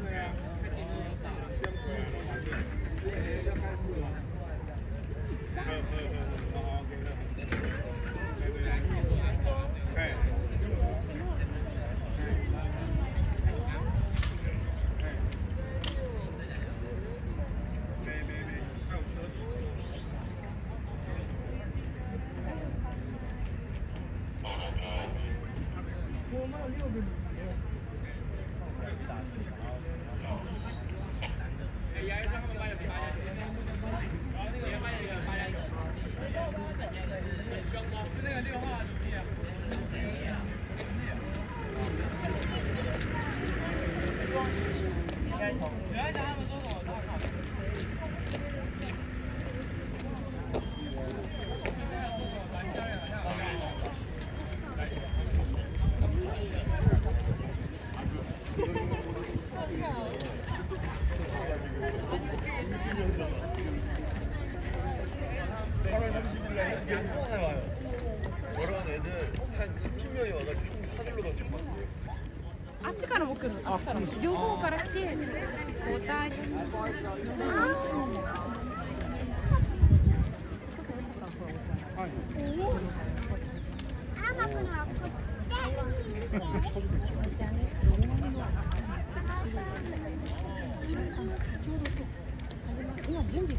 对呀、啊，他现在要涨了，Ja, jetzt machen wir mal. Ja, mal. 哦，那个，那个六号啊，主力，あっちからも来るあっちから。両方から来て交代今準備